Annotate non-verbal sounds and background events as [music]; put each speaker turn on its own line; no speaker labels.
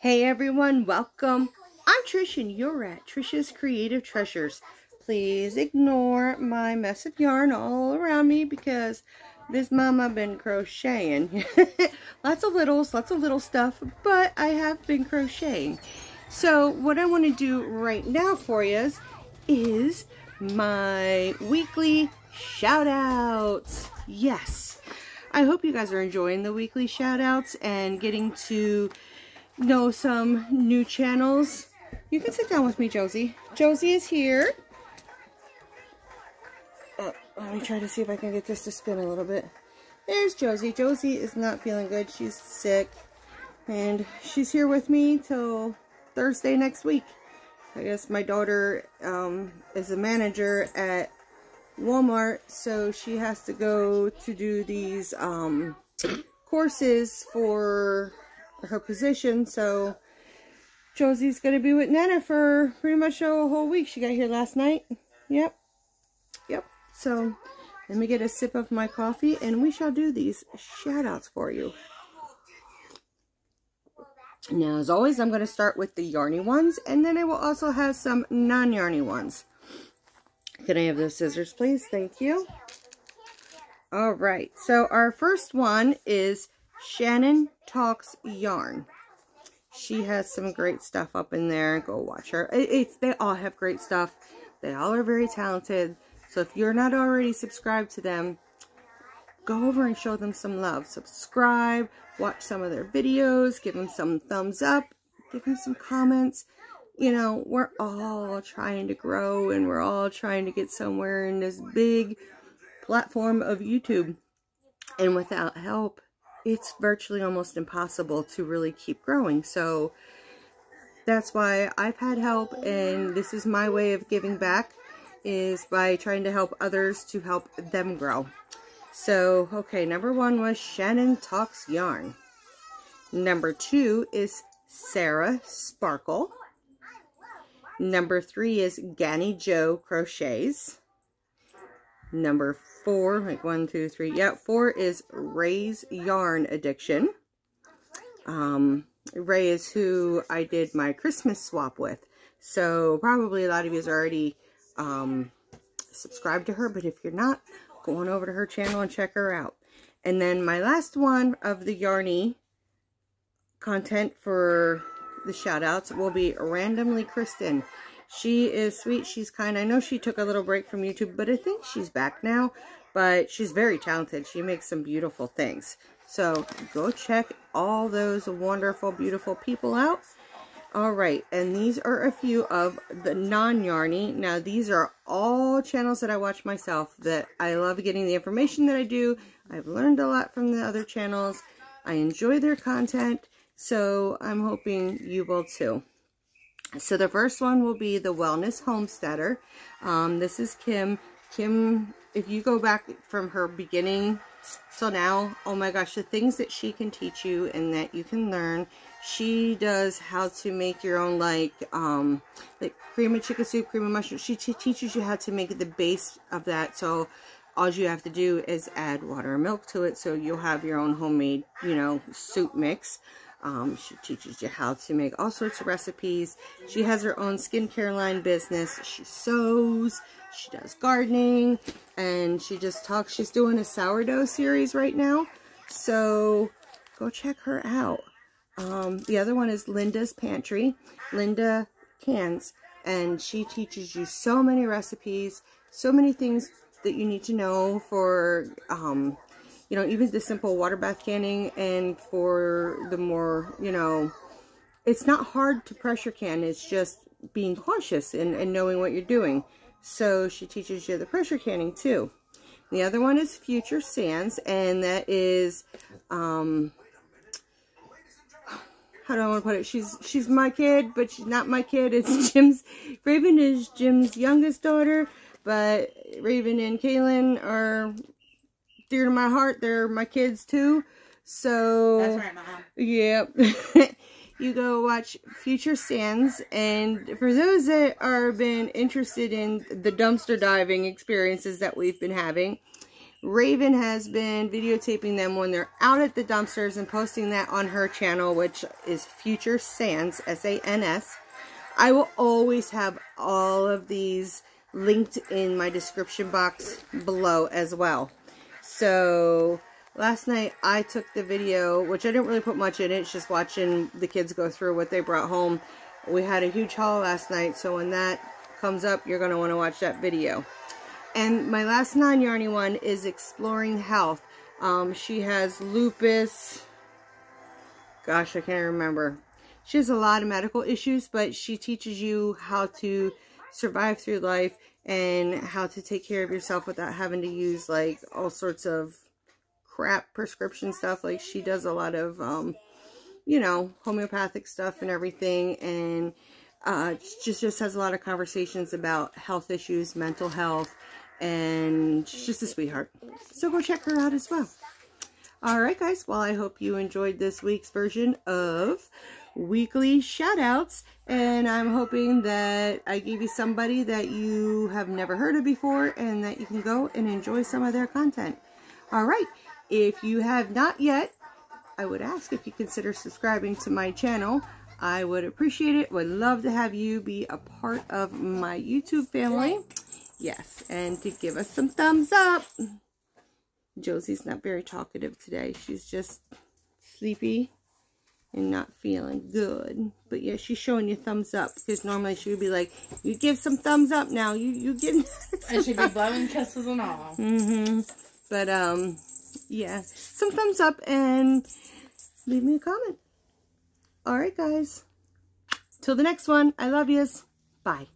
Hey everyone, welcome. I'm Trish and you're at Trisha's Creative Treasures. Please ignore my mess of yarn all around me because this mama been crocheting. [laughs] lots of littles, lots of little stuff, but I have been crocheting. So what I want to do right now for you is my weekly shout outs. Yes. I hope you guys are enjoying the weekly shout outs and getting to know some new channels. You can sit down with me, Josie. Josie is here. Uh, let me try to see if I can get this to spin a little bit. There's Josie. Josie is not feeling good. She's sick. And she's here with me till Thursday next week. I guess my daughter um, is a manager at Walmart, so she has to go to do these um, courses for her position. So Josie's going to be with Nana for pretty much a whole week. She got here last night. Yep. Yep. So let me get a sip of my coffee and we shall do these shout outs for you. Now, as always, I'm going to start with the yarny ones, and then I will also have some non-yarny ones. Can I have those scissors, please? Thank you. All right, so our first one is Shannon Talks Yarn. She has some great stuff up in there. Go watch her. it's They all have great stuff. They all are very talented. So if you're not already subscribed to them, go over and show them some love. Subscribe, watch some of their videos, give them some thumbs up, give them some comments. You know, we're all trying to grow and we're all trying to get somewhere in this big platform of YouTube. And without help, it's virtually almost impossible to really keep growing. So that's why I've had help and this is my way of giving back is by trying to help others to help them grow. So, okay, number one was Shannon Talks Yarn. Number two is Sarah Sparkle. Number three is Ganni Jo Crochets. Number four, like one, two, three. Yeah, four is Rae's Yarn Addiction. Um, Ray is who I did my Christmas swap with. So probably a lot of you already um, subscribed to her. But if you're not, go on over to her channel and check her out. And then my last one of the Yarny content for the shout outs will be Randomly Kristen. She is sweet. She's kind. I know she took a little break from YouTube, but I think she's back now. But she's very talented. She makes some beautiful things. So go check all those wonderful, beautiful people out. All right, and these are a few of the non-yarny. Now, these are all channels that I watch myself that I love getting the information that I do. I've learned a lot from the other channels. I enjoy their content, so I'm hoping you will too. So the first one will be the Wellness Homesteader. Um, this is Kim. Kim, if you go back from her beginning till now, oh my gosh, the things that she can teach you and that you can learn. She does how to make your own like um, like cream of chicken soup, cream of mushroom. She teaches you how to make the base of that. So all you have to do is add water and milk to it so you'll have your own homemade, you know, soup mix. Um, she teaches you how to make all sorts of recipes. She has her own skincare line business. She sews. She does gardening. And she just talks. She's doing a sourdough series right now. So go check her out. Um, the other one is Linda's Pantry. Linda cans. And she teaches you so many recipes. So many things that you need to know for um, you know, even the simple water bath canning and for the more, you know, it's not hard to pressure can. It's just being cautious and, and knowing what you're doing. So she teaches you the pressure canning too. The other one is Future Sans, and that is, um, how do I want to put it? She's she's my kid, but she's not my kid. It's [laughs] Jim's. Raven is Jim's youngest daughter, but Raven and Kaylin are dear to my heart. They're my kids too. So
that's right, Mom.
Yep. [laughs] you go watch Future Sans, and for those that are been interested in the dumpster diving experiences that we've been having, Raven has been videotaping them when they're out at the dumpsters and posting that on her channel, which is Future Sans, S-A-N-S. I will always have all of these linked in my description box below as well. So last night I took the video, which I didn't really put much in it, it's just watching the kids go through what they brought home. We had a huge haul last night, so when that comes up, you're going to want to watch that video. And my last non-yarny one is Exploring Health. Um, she has lupus. Gosh, I can't remember. She has a lot of medical issues, but she teaches you how to survive through life and how to take care of yourself without having to use like all sorts of crap prescription stuff. Like she does a lot of, um, you know, homeopathic stuff and everything. And uh, just, just has a lot of conversations about health issues, mental health, and she's just a sweetheart. So go check her out as well. Alright guys, well I hope you enjoyed this week's version of weekly shoutouts and I'm hoping that I gave you somebody that you have never heard of before and that you can go and enjoy some of their content. Alright, if you have not yet, I would ask if you consider subscribing to my channel. I would appreciate it. Would love to have you be a part of my YouTube family. Yes, and to give us some thumbs up. Josie's not very talkative today. She's just sleepy and not feeling good. But yeah, she's showing you thumbs up because normally she would be like, you give some thumbs up now. You you give [laughs]
And she'd be blowing kisses and all.
Mm-hmm. But um yeah, some thumbs up and leave me a comment. All right, guys. Till the next one. I love yous. Bye.